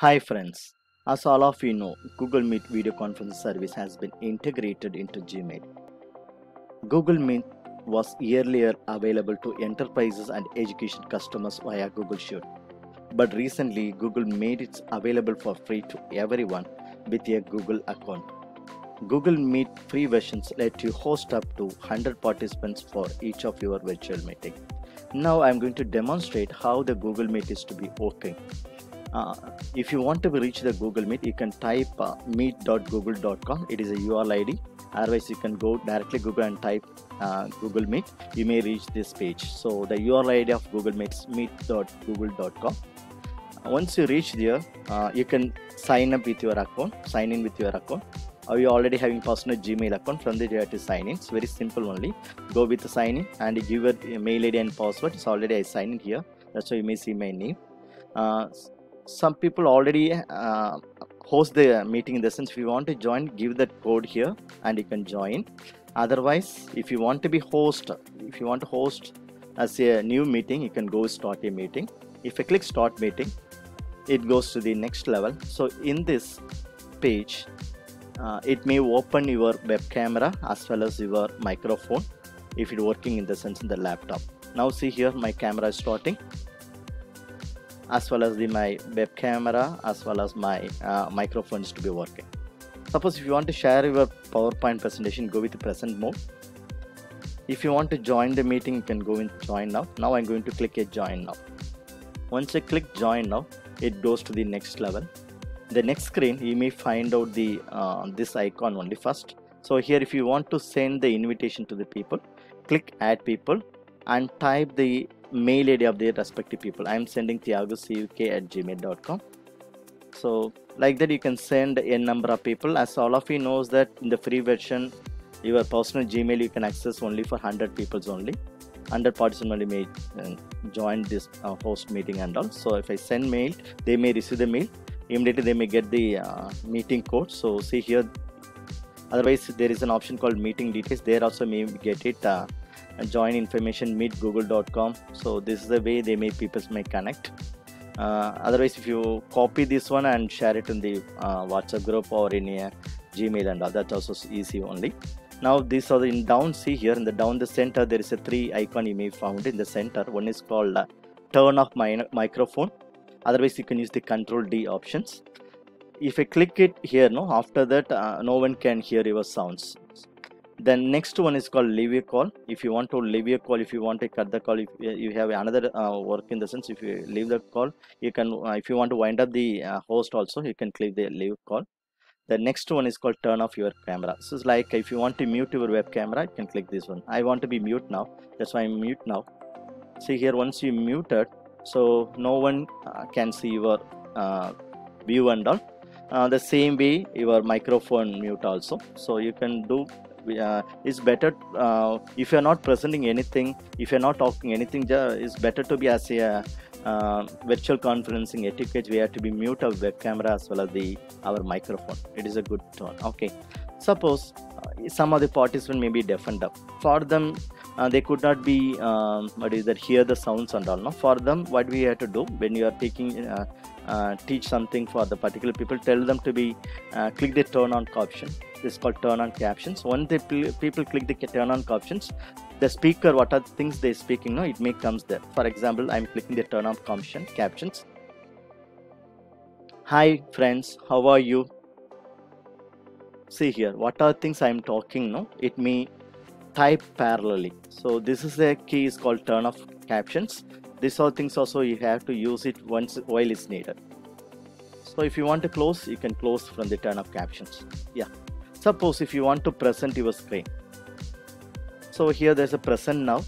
Hi friends, as all of you know, Google Meet video conference service has been integrated into Gmail. Google Meet was earlier available to enterprises and education customers via Google Sheet. But recently, Google made it available for free to everyone with a Google account. Google Meet free versions let you host up to 100 participants for each of your virtual meeting. Now I'm going to demonstrate how the Google Meet is to be working. Uh, if you want to reach the Google Meet, you can type uh, meet.google.com. It is a URL ID. Otherwise, you can go directly Google and type uh, Google Meet. You may reach this page. So the URL ID of Google Meet is meet.google.com. Once you reach there, uh, you can sign up with your account. Sign in with your account. Are you already having personal Gmail account? From there, you have to sign in. It's very simple only. Go with the sign in and give your mail ID and password. It's already I signed in here. That's why you may see my name. Uh, some people already uh, host the meeting in the sense if you want to join give that code here and you can join. Otherwise if you want to be host if you want to host as a new meeting you can go start a meeting. If I click start meeting it goes to the next level. So in this page uh, it may open your web camera as well as your microphone if it's working in the sense in the laptop. Now see here my camera is starting as well as the my web camera as well as my uh, microphones to be working. Suppose if you want to share your powerpoint presentation go with the present mode. If you want to join the meeting you can go in join now. Now i'm going to click a join now. Once i click join now it goes to the next level. The next screen you may find out the uh, this icon only first. So here if you want to send the invitation to the people click add people and type the mail id of their respective people. I'm sending thiagocuk at gmail.com so like that you can send a number of people. As all of you knows that in the free version your personal gmail you can access only for 100 peoples only. 100 participants only may uh, join this uh, host meeting and all. So if i send mail they may receive the mail. Immediately they may get the uh, meeting code. So see here. Otherwise there is an option called meeting details. There also may get it uh, join information meet google.com so this is the way they may people may connect. Uh, otherwise if you copy this one and share it in the uh, whatsapp group or in a gmail and all that's also easy only. Now these are in down see here in the down the center there is a three icon you may found in the center. One is called uh, turn off my microphone. Otherwise you can use the control d options. If i click it here no after that uh, no one can hear your sounds then next one is called leave a call. If you want to leave a call if you want to cut the call if you have another uh, work in the sense if you leave the call you can uh, if you want to wind up the uh, host also you can click the leave call. The next one is called turn off your camera. So it's like if you want to mute your web camera you can click this one. I want to be mute now. That's why i'm mute now. See here once you muted so no one uh, can see your uh, view and all. Uh, the same way your microphone mute also. So you can do uh, it's better uh, if you're not presenting anything if you're not talking anything it's better to be as a uh, virtual conferencing etiquette we have to be mute our web camera as well as the our microphone. It is a good tone. Okay. Suppose uh, some of the participants may be deaf and dumb for them uh, they could not be um, what is that hear the sounds and all no? For them what we have to do when you are taking uh, uh, teach something for the particular people tell them to be uh, click the turn on caption this is called turn on captions. When the people click the turn on captions the speaker what are the things they speaking no it may comes there. For example i'm clicking the turn on caption captions. Hi friends. How are you? See here what are things i'm talking no it may type parallelly. So this is the key is called turn off captions. These all things also you have to use it once while it's needed. So if you want to close you can close from the turn off captions. Yeah suppose if you want to present your screen. So here there's a present now.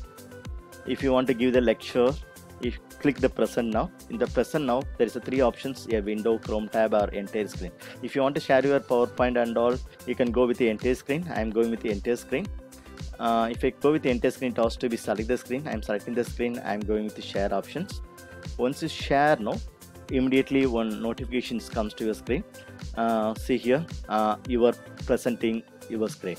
If you want to give the lecture if click the present now. In the present now there is a three options a window chrome tab or entire screen. If you want to share your powerpoint and all you can go with the entire screen. I am going with the entire screen. Uh, if I go with the entire screen it to be select the screen. I'm selecting the screen. I'm going with the share options. Once you share no immediately one notifications comes to your screen. Uh, see here uh, you are presenting your screen.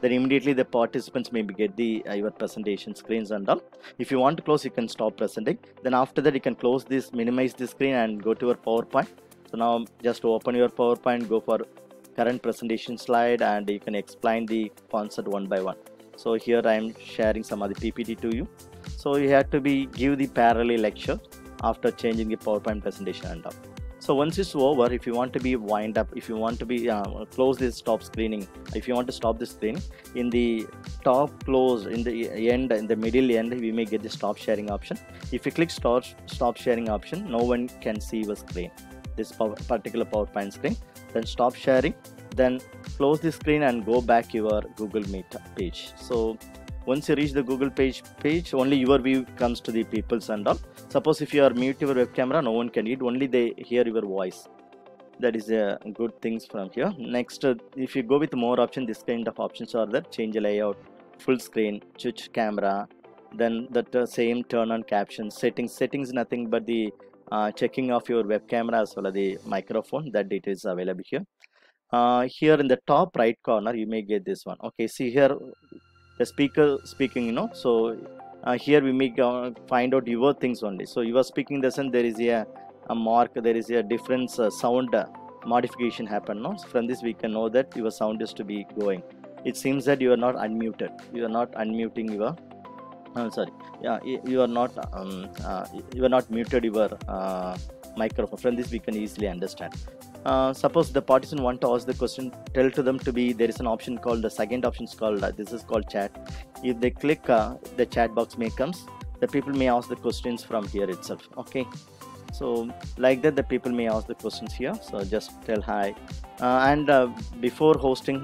Then immediately the participants maybe get the uh, your presentation screens and all. If you want to close you can stop presenting. Then after that you can close this minimize the screen and go to your powerpoint. So now just open your powerpoint go for current presentation slide and you can explain the concept one by one. So here i am sharing some of the ppt to you. So you have to be give the parallel lecture after changing the powerpoint presentation and all. So once it's over if you want to be wind up if you want to be uh, close this stop screening if you want to stop the screen in the top close in the end in the middle end we may get the stop sharing option. If you click stop stop sharing option no one can see your screen this particular powerpoint screen. Then stop sharing then close the screen and go back your google meet page. So once you reach the google page page only your view comes to the people's and all. Suppose if you are mute your web camera no one can read only they hear your voice. That is a good things from here. Next uh, if you go with more option this kind of options are there. Change layout full screen switch camera then that uh, same turn on caption settings settings nothing but the uh, checking of your web camera as well as the microphone that details available here. Uh, here in the top right corner you may get this one. Okay see here the speaker speaking you know. So uh, here we may uh, find out your things only. So you are speaking the sense there is a, a mark there is a difference uh, sound uh, modification happen no? So from this we can know that your sound is to be going. It seems that you are not unmuted. You are not unmuting your uh, sorry. Yeah you are not um, uh, you are not muted your microphone. From this we can easily understand uh, suppose the participant want to ask the question tell to them to be there is an option called the second option is called uh, this is called chat. If they click uh, the chat box may comes the people may ask the questions from here itself okay? So like that the people may ask the questions here so just tell hi. Uh, and uh, before hosting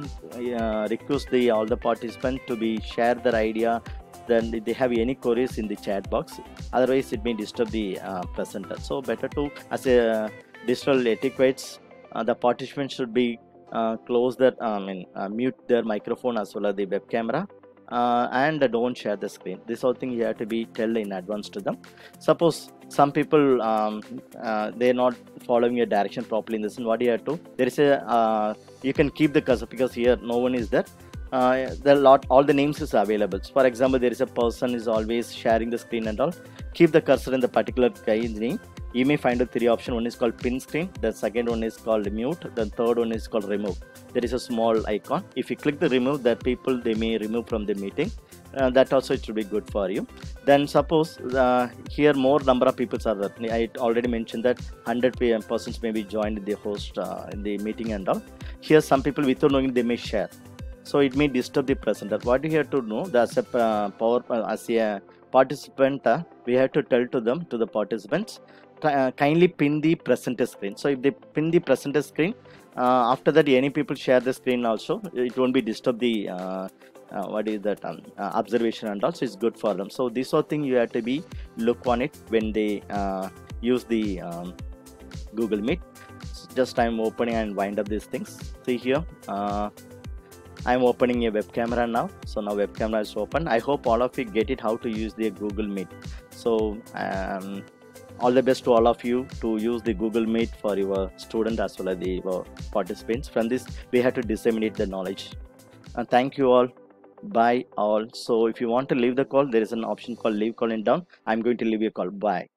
request the all the participants to be share their idea then if they have any queries in the chat box otherwise it may disturb the presenter. So better to as a digital etiquettes the participants should be uh, close their I mean uh, mute their microphone as well as the web camera uh, and don't share the screen. This whole thing you have to be tell in advance to them. Suppose some people um, uh, they're not following your direction properly in this and what you have to? There is a uh, you can keep the cursor because here no one is there. Uh, the lot all the names is available. So for example there is a person is always sharing the screen and all. Keep the cursor in the particular guy's name you may find a three option. One is called pin screen the second one is called mute the third one is called remove. There is a small icon. If you click the remove that people they may remove from the meeting. Uh, that also it should be good for you. Then suppose uh, here more number of people are there. I already mentioned that 100 pm persons may be joined the host uh, in the meeting and all. Here some people without knowing they may share. So it may disturb the presenter what you have to know as a uh, power uh, as a participant uh, we have to tell to them to the participants uh, kindly pin the presenter screen. So if they pin the presenter screen uh, after that any people share the screen also it won't be disturb the uh, uh what is that um, uh, observation and also it's good for them. So this whole thing you have to be look on it when they uh, use the um, google meet. Just i'm opening and wind up these things. See here i'm opening a web camera now. So now web camera is open. I hope all of you get it how to use the google meet. So um, all the best to all of you to use the google meet for your student as well as the uh, participants. From this we have to disseminate the knowledge. And thank you all. Bye all. So if you want to leave the call there is an option called leave calling down i'm going to leave a call. Bye